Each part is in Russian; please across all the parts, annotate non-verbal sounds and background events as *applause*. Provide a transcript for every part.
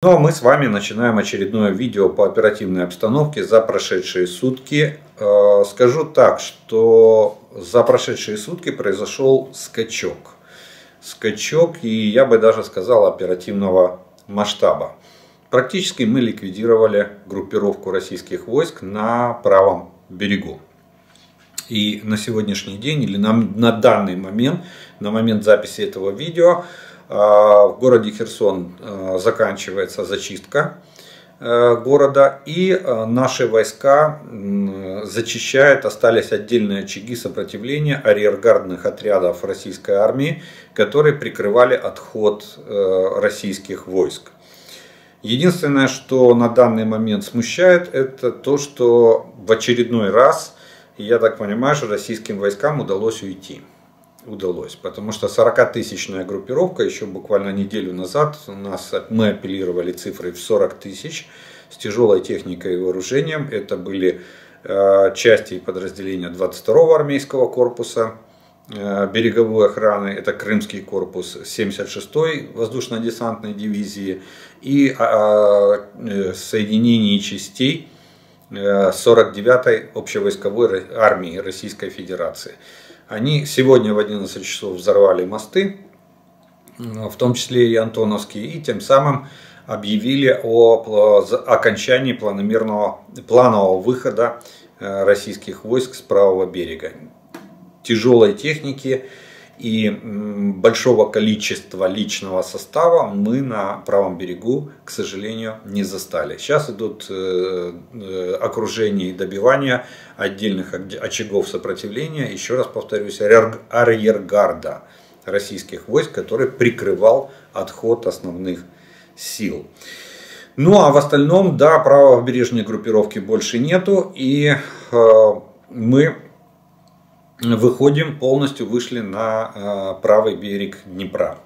Ну а мы с вами начинаем очередное видео по оперативной обстановке за прошедшие сутки. Э, скажу так, что за прошедшие сутки произошел скачок. Скачок и я бы даже сказал оперативного масштаба. Практически мы ликвидировали группировку российских войск на правом берегу. И на сегодняшний день или на, на данный момент, на момент записи этого видео, в городе Херсон а, заканчивается зачистка э, города и а, наши войска зачищают, остались отдельные очаги сопротивления арьергардных отрядов российской армии, которые прикрывали отход э, российских войск. Единственное, что на данный момент смущает, это то, что в очередной раз, я так понимаю, что российским войскам удалось уйти удалось. Потому что 40-тысячная группировка еще буквально неделю назад у нас мы апеллировали цифрой в 40 тысяч с тяжелой техникой и вооружением. Это были э, части и подразделения 22-го армейского корпуса э, береговой охраны, это Крымский корпус 76-й воздушно-десантной дивизии и а, э, соединений частей 49-й общевойсковой армии Российской Федерации. Они сегодня в 11 часов взорвали мосты, в том числе и Антоновские, и тем самым объявили о окончании планомерного, планового выхода э, российских войск с правого берега. Тяжелой техники и большого количества личного состава мы на правом берегу, к сожалению, не застали. Сейчас идут э, э, окружение и добивание отдельных очагов сопротивления, еще раз повторюсь, арьергарда российских войск, который прикрывал отход основных сил. Ну а в остальном, да, правобережной группировки больше нету, и э, мы выходим, полностью вышли на э, правый берег Днепра.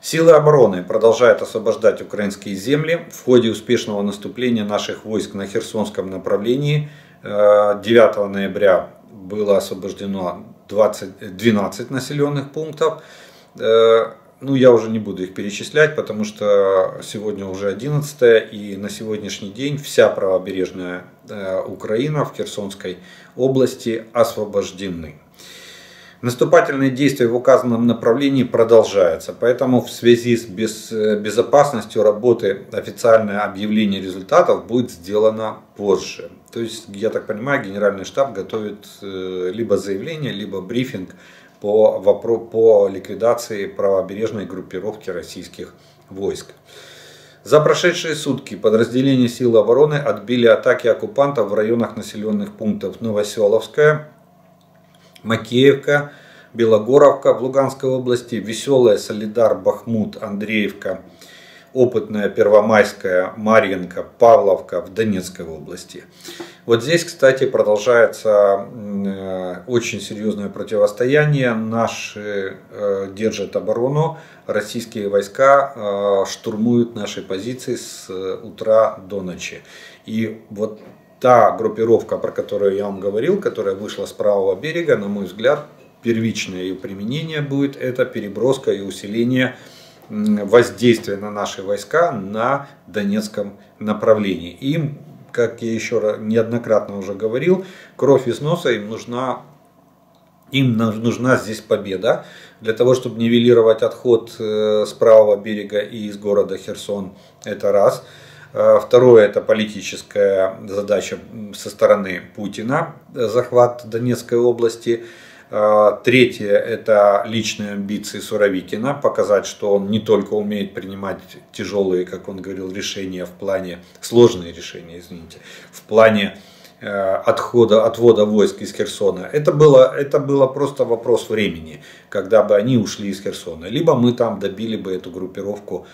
Силы обороны продолжают освобождать украинские земли. В ходе успешного наступления наших войск на Херсонском направлении 9 э, ноября было освобождено 20, 12 населенных пунктов. Ну, я уже не буду их перечислять, потому что сегодня уже 11 и на сегодняшний день вся правобережная э, Украина в Херсонской области освобождены. Наступательные действия в указанном направлении продолжаются, поэтому в связи с э, безопасностью работы официальное объявление результатов будет сделано позже. То есть, я так понимаю, Генеральный штаб готовит э, либо заявление, либо брифинг по, вопро- по ликвидации правобережной группировки российских войск. За прошедшие сутки подразделения сил обороны отбили атаки оккупантов в районах населенных пунктов Новоселовская, Макеевка, Белогоровка в Луганской области, Веселая, Солидар, Бахмут, Андреевка, Опытная, Первомайская, Марьинка, Павловка в Донецкой области. Вот здесь, кстати, продолжается э, очень серьезное противостояние. Наши э, держат оборону, российские войска э, штурмуют наши позиции с утра до ночи. И вот та группировка, про которую я вам говорил, которая вышла с правого берега, на мой взгляд, первичное ее применение будет это переброска и усиление воздействия на наши войска на Донецком направлении. Им как я еще неоднократно уже говорил, кровь из носа им нужна, им нужна здесь победа. Для того, чтобы нивелировать отход э, с правого берега и из города Херсон, это раз. Э, второе, это политическая задача со стороны Путина, захват Донецкой области. А, третье – это личные амбиции Суровикина, показать, что он не только умеет принимать тяжелые, как он говорил, решения в плане, сложные решения, извините, в плане э, отхода, отвода войск из Херсона. Это было, это было просто вопрос времени, когда бы они ушли из Херсона. Либо мы там добили бы эту группировку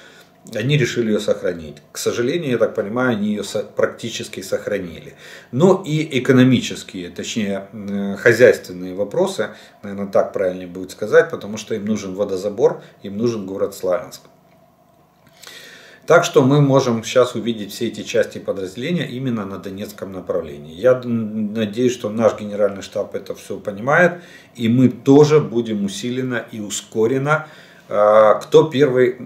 они решили ее сохранить. К сожалению, я так понимаю, они ее практически сохранили. Но и экономические, точнее хозяйственные вопросы, наверное, так правильнее будет сказать, потому что им нужен водозабор, им нужен город Славянск. Так что мы можем сейчас увидеть все эти части подразделения именно на Донецком направлении. Я надеюсь, что наш генеральный штаб это все понимает, и мы тоже будем усиленно и ускоренно Кто первый,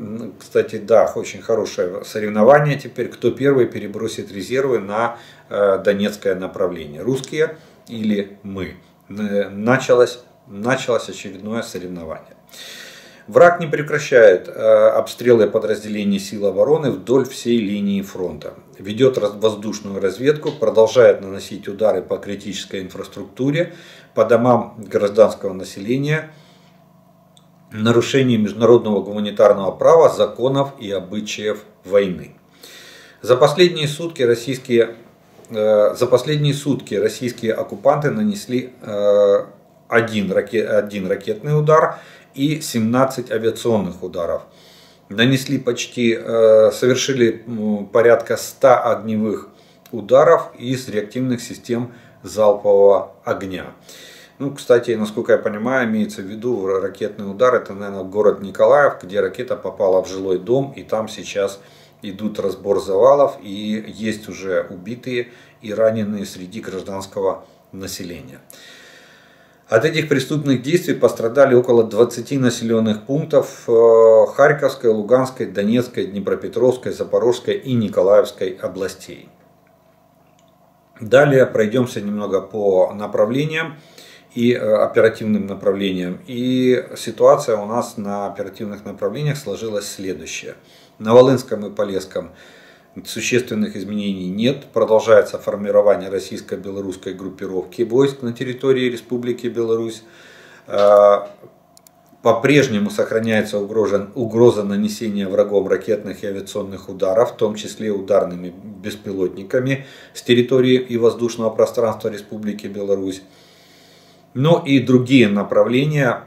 кстати, да, очень хорошее соревнование теперь, кто первый перебросит резервы на донецкое направление, русские или мы. Началось, началось очередное соревнование. Враг не прекращает э, обстрелы подразделений сил обороны вдоль всей линии фронта. Ведет воздушную разведку, продолжает наносить удары по критической инфраструктуре, по домам гражданского населения, нарушение международного гуманитарного права, законов и обычаев войны. За последние сутки российские, э, за последние сутки российские оккупанты нанесли э, один, ракет, один ракетный удар – и 17 авиационных ударов. Нанесли почти, э, совершили порядка 100 огневых ударов из реактивных систем залпового огня. Ну, кстати, насколько я понимаю, имеется в виду ракетный удар. Это, наверное, город Николаев, где ракета попала в жилой дом. И там сейчас идут разбор завалов. И есть уже убитые и раненые среди гражданского населения. От этих преступных действий пострадали около 20 населенных пунктов э, Харьковской, Луганской, Донецкой, Днепропетровской, Запорожской и Николаевской областей. Далее пройдемся немного по направлениям и э, оперативным направлениям. И ситуация у нас на оперативных направлениях сложилась следующая. На Волынском и Полесском Существенных изменений нет. Продолжается формирование российско-белорусской группировки войск на территории Республики Беларусь. А, по-прежнему сохраняется угроза, угроза нанесения врагом ракетных и авиационных ударов, в том числе ударными беспилотниками с территории и воздушного пространства Республики Беларусь. Но и другие направления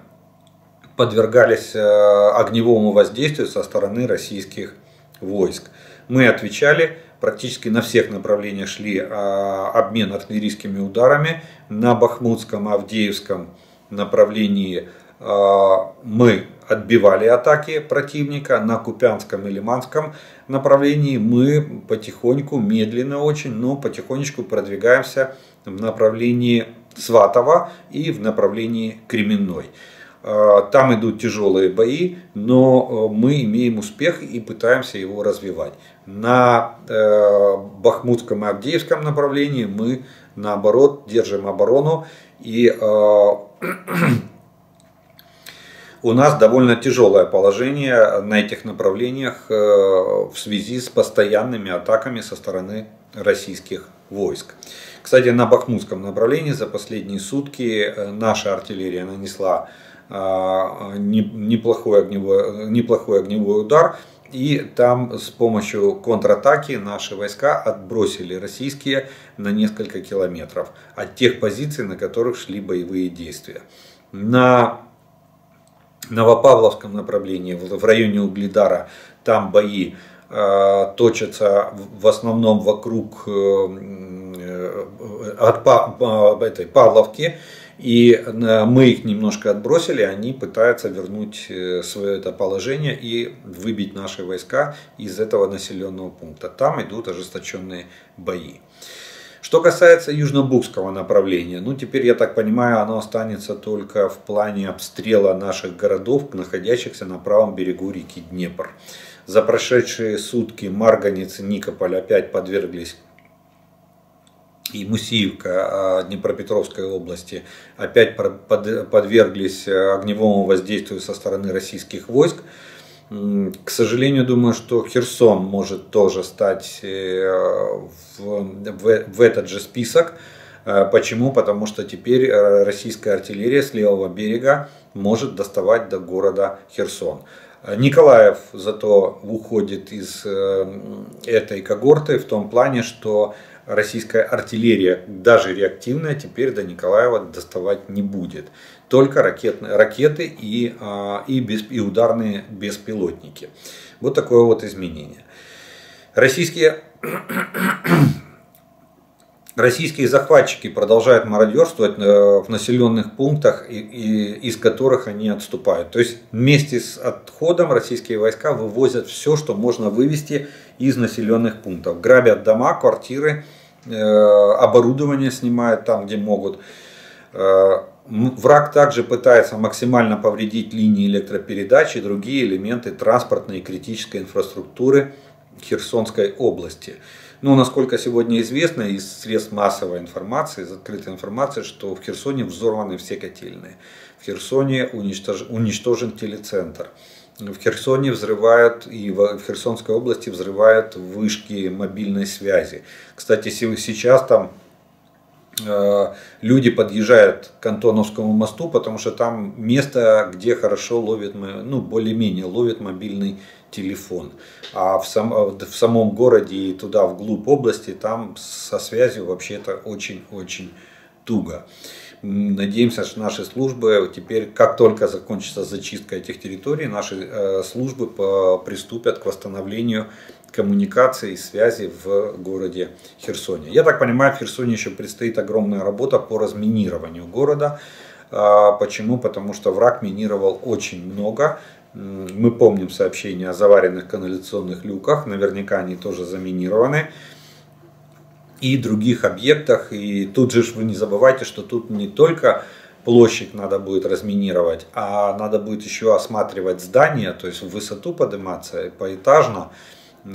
подвергались э, огневому воздействию со стороны российских войск. Мы отвечали, практически на всех направлениях шли а, обмен артиллерийскими ударами. На Бахмутском, Авдеевском направлении а, мы отбивали атаки противника, на Купянском и Лиманском направлении мы потихоньку, медленно очень, но потихонечку продвигаемся в направлении Сватова и в направлении Кременной. А, там идут тяжелые бои, но мы имеем успех и пытаемся его развивать. На э, Бахмутском и Авдеевском направлении мы наоборот держим оборону и э, *clears throat* у нас довольно тяжелое положение на этих направлениях э, в связи с постоянными атаками со стороны российских войск. Кстати, на Бахмутском направлении за последние сутки э, наша артиллерия нанесла э, неплохой огневой, неплохой огневой удар и там с помощью контратаки наши войска отбросили российские на несколько километров от тех позиций, на которых шли боевые действия. На Новопавловском направлении, в районе Угледара, там бои э, точатся в основном вокруг э от этой Павловки и э, мы их немножко отбросили, они пытаются вернуть э, свое это положение и выбить наши войска из этого населенного пункта. Там идут ожесточенные бои. Что касается южнобукского направления, ну теперь, я так понимаю, оно останется только в плане обстрела наших городов, находящихся на правом берегу реки Днепр. За прошедшие сутки Марганец и Никополь опять подверглись и Мусиевка Днепропетровской области опять подверглись э, огневому воздействию со стороны российских войск. К сожалению, думаю, что Херсон может тоже стать э, в, в, в этот же список. Э, почему? Потому что теперь российская артиллерия с левого берега может доставать до города Херсон. Николаев зато уходит из этой когорты в том плане, что российская артиллерия, даже реактивная, теперь до Николаева доставать не будет. Только ракетные, ракеты и, а, и, без, и ударные беспилотники. Вот такое вот изменение. Российские, *coughs* российские захватчики продолжают мародерствовать э, в населенных пунктах, и, и, из которых они отступают. То есть вместе с отходом российские войска вывозят все, что можно вывести из населенных пунктов. Грабят дома, квартиры, оборудование снимают там, где могут. Э, Враг также пытается максимально повредить линии электропередач и другие элементы транспортной и критической инфраструктуры Херсонской области. Ну, насколько сегодня известно из средств массовой информации, из открытой информации, что в Херсоне взорваны все котельные. В Херсоне уничтож... уничтожен телецентр. В Херсоне взрывают и в Херсонской области взрывают вышки мобильной связи. Кстати, сейчас там Э, люди подъезжают к Антоновскому мосту, потому что там место, где хорошо ловит, ну, более-менее ловит мобильный телефон. А в, сам, в самом городе и туда, вглубь области, там со связью вообще-то очень-очень туго. Надеемся, что наши службы теперь, как только закончится зачистка этих территорий, наши э, службы приступят к восстановлению коммуникации и связи в городе Херсоне. Я так понимаю, в Херсоне еще предстоит огромная работа по разминированию города. А, почему? Потому что враг минировал очень много. Мы помним сообщения о заваренных канализационных люках, наверняка они тоже заминированы. И других объектах. И тут же вы не забывайте, что тут не только площадь надо будет разминировать, а надо будет еще осматривать здания, то есть в высоту подниматься поэтажно.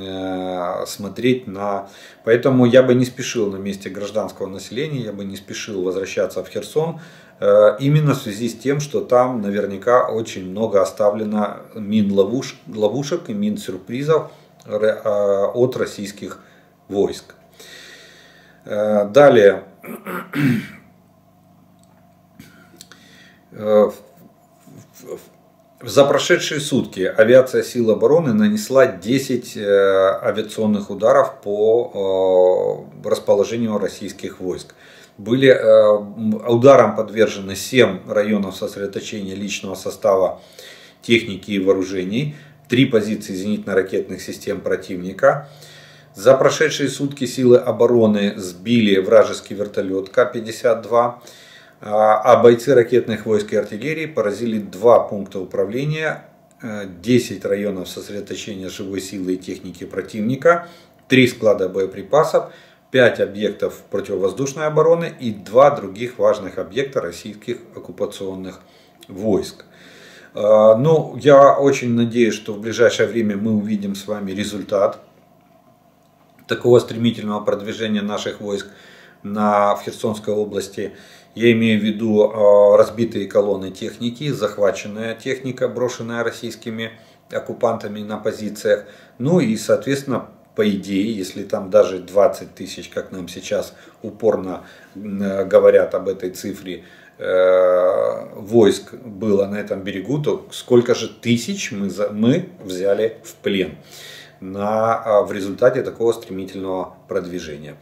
Э, смотреть на... Поэтому я бы не спешил на месте гражданского населения, я бы не спешил возвращаться в Херсон, э, именно в связи с тем, что там наверняка очень много оставлено мин-ловушек ловушек и мин-сюрпризов э, от российских войск. Далее. За прошедшие сутки авиация сил обороны нанесла 10 э, авиационных ударов по э, расположению российских войск. Были э, ударом подвержены 7 районов сосредоточения личного состава техники и вооружений, 3 позиции зенитно-ракетных систем противника. За прошедшие сутки силы обороны сбили вражеский вертолет К-52. А, а бойцы ракетных войск и артиллерии поразили два пункта управления, 10 э, районов сосредоточения живой силы и техники противника, 3 склада боеприпасов, 5 объектов противовоздушной обороны и 2 других важных объекта российских оккупационных войск. Э, ну, я очень надеюсь, что в ближайшее время мы увидим с вами результат такого стремительного продвижения наших войск на, в Херсонской области. Я имею в виду а, разбитые колонны техники, захваченная техника, брошенная российскими оккупантами на позициях. Ну и, соответственно, по идее, если там даже 20 тысяч, как нам сейчас упорно говорят об этой цифре, э, войск было на этом берегу, то сколько же тысяч мы, мы взяли в плен на, а, в результате такого стремительного продвижения.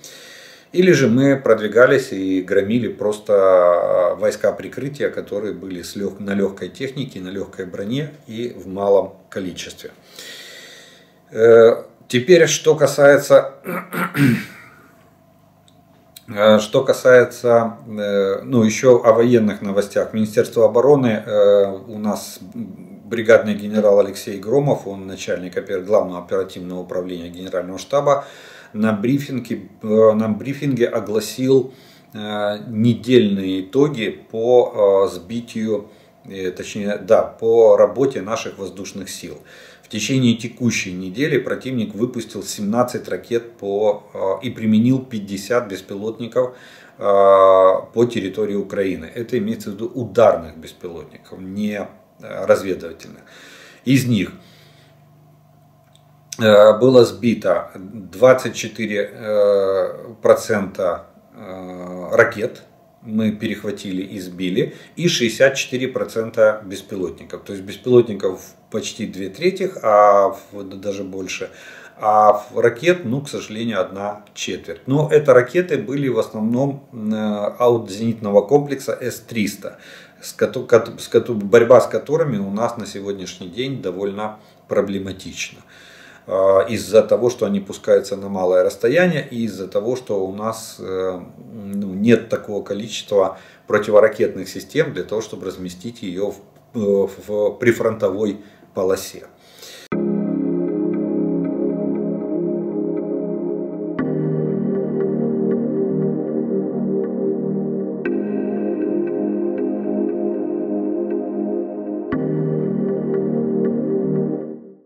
Или же мы продвигались и громили просто а, войска прикрытия, которые были с лег... на легкой технике, на легкой броне и в малом количестве. Э, теперь, что касается, *clears throat* э, что касается, э, ну, еще о военных новостях. Министерство обороны у нас бригадный генерал Алексей Громов, он начальник главного оперативного управления генерального штаба, на брифинге, э, на брифинге огласил э, недельные итоги по э, сбитию, точнее, да, по работе наших воздушных сил. В течение текущей недели противник выпустил 17 ракет по, и применил 50 беспилотников по территории Украины. Это имеется в виду ударных беспилотников, не разведывательных. Из них Э, было сбито 24% э, э, ракет, мы перехватили и сбили, и 64% беспилотников. То есть беспилотников почти две трети, а даже больше. А ракет, ну, к сожалению, одна четверть. Но это ракеты были в основном от зенитного комплекса С-300, борьба с которыми у нас на сегодняшний день довольно проблематична. А, из-за того, что они пускаются на малое расстояние и из-за того, что у нас э, ну, нет такого количества противоракетных систем для того, чтобы разместить ее в, в прифронтовой полосе.